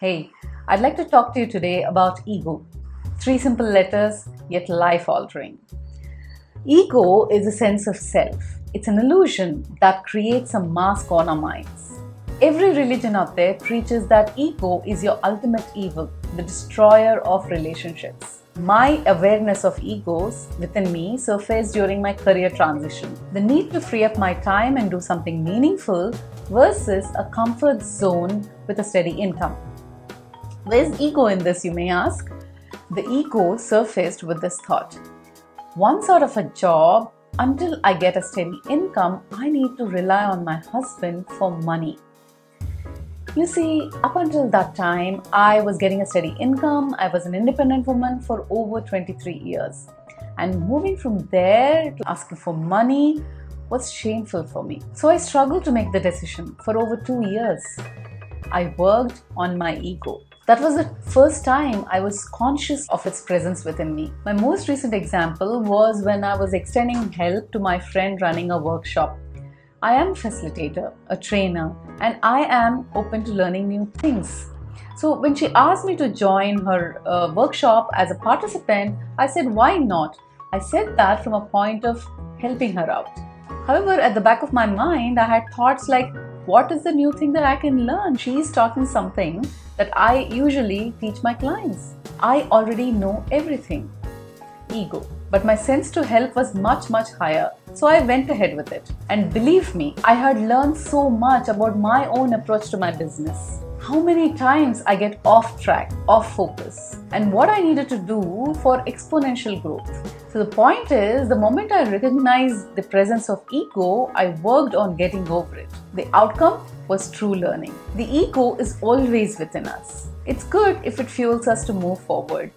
Hey, I'd like to talk to you today about ego. Three simple letters, yet life altering. Ego is a sense of self. It's an illusion that creates a mask on our minds. Every religion out there preaches that ego is your ultimate evil, the destroyer of relationships. My awareness of egos within me surfaced during my career transition. The need to free up my time and do something meaningful versus a comfort zone with a steady income. Where's ego in this, you may ask? The ego surfaced with this thought once out of a job, until I get a steady income, I need to rely on my husband for money. You see, up until that time, I was getting a steady income. I was an independent woman for over 23 years. And moving from there to asking for money was shameful for me. So I struggled to make the decision for over two years. I worked on my ego. That was the first time I was conscious of its presence within me. My most recent example was when I was extending help to my friend running a workshop. I am a facilitator, a trainer, and I am open to learning new things. So when she asked me to join her uh, workshop as a participant, I said, why not? I said that from a point of helping her out. However, at the back of my mind, I had thoughts like, what is the new thing that I can learn? She is talking something that I usually teach my clients. I already know everything. Ego. But my sense to help was much, much higher. So I went ahead with it. And believe me, I had learned so much about my own approach to my business. How many times I get off track, off focus, and what I needed to do for exponential growth. So the point is, the moment I recognized the presence of ego, I worked on getting over it. The outcome was true learning. The ego is always within us. It's good if it fuels us to move forward.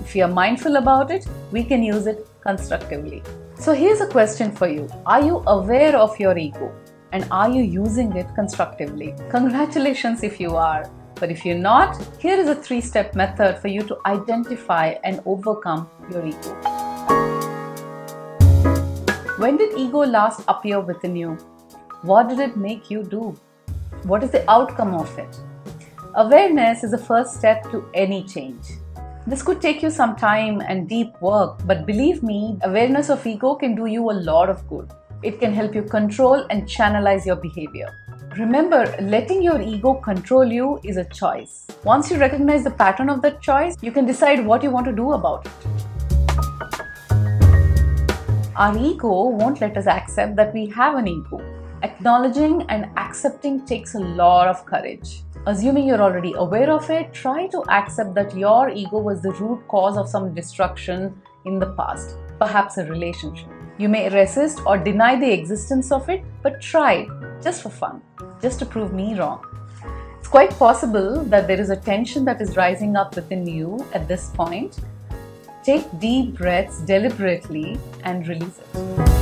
If we are mindful about it, we can use it constructively. So here's a question for you Are you aware of your ego? And are you using it constructively? Congratulations if you are. But if you're not, here is a three step method for you to identify and overcome your ego. When did ego last appear within you? What did it make you do? What is the outcome of it? Awareness is the first step to any change. This could take you some time and deep work, but believe me, awareness of ego can do you a lot of good. It can help you control and channelize your behavior. Remember, letting your ego control you is a choice. Once you recognize the pattern of that choice, you can decide what you want to do about it. Our ego won't let us accept that we have an ego. Acknowledging and accepting takes a lot of courage. Assuming you're already aware of it, try to accept that your ego was the root cause of some destruction in the past, perhaps a relationship. You may resist or deny the existence of it, but try just for fun, just to prove me wrong. It's quite possible that there is a tension that is rising up within you at this point. Take deep breaths deliberately and release it.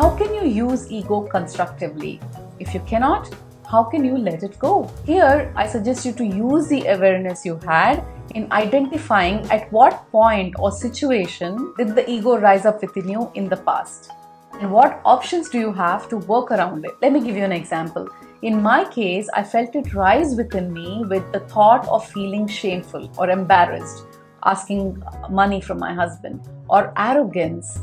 How can you use ego constructively? If you cannot, how can you let it go? Here, I suggest you to use the awareness you had in identifying at what point or situation did the ego rise up within you in the past. And what options do you have to work around it? Let me give you an example. In my case, I felt it rise within me with the thought of feeling shameful or embarrassed, asking money from my husband, or arrogance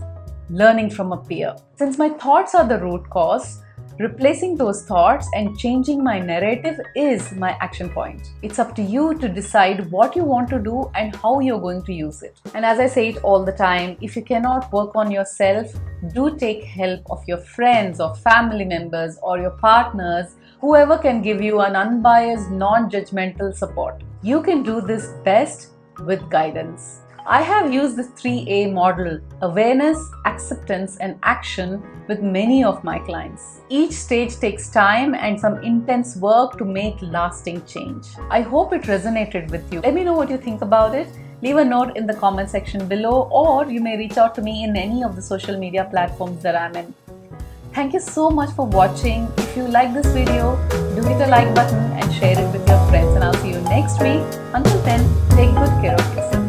learning from a peer. Since my thoughts are the root cause, replacing those thoughts and changing my narrative is my action point. It's up to you to decide what you want to do and how you're going to use it. And as I say it all the time, if you cannot work on yourself, do take help of your friends or family members or your partners, whoever can give you an unbiased, non judgmental support. You can do this best with guidance. I have used the 3A model awareness, acceptance, and action with many of my clients. Each stage takes time and some intense work to make lasting change. I hope it resonated with you. Let me know what you think about it. Leave a note in the comment section below, or you may reach out to me in any of the social media platforms that I'm in. Thank you so much for watching. If you like this video, do hit a like button and share it with your friends. And I'll see you next week. Until then, take good care of yourself.